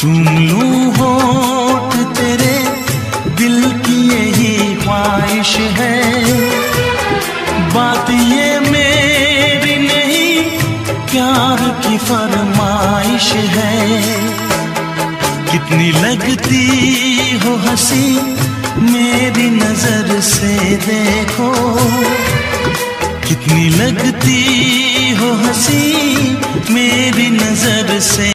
चुन लूँ होठ तेरे। दिल की यही ख्वाहिश है। बात ये मेरी नहीं, प्यार की फरमाइश है। कितनी लगती हो हँसी, मेरी नज़र से देखो। कितनी लगती हो हँसी, मेरी नज़र से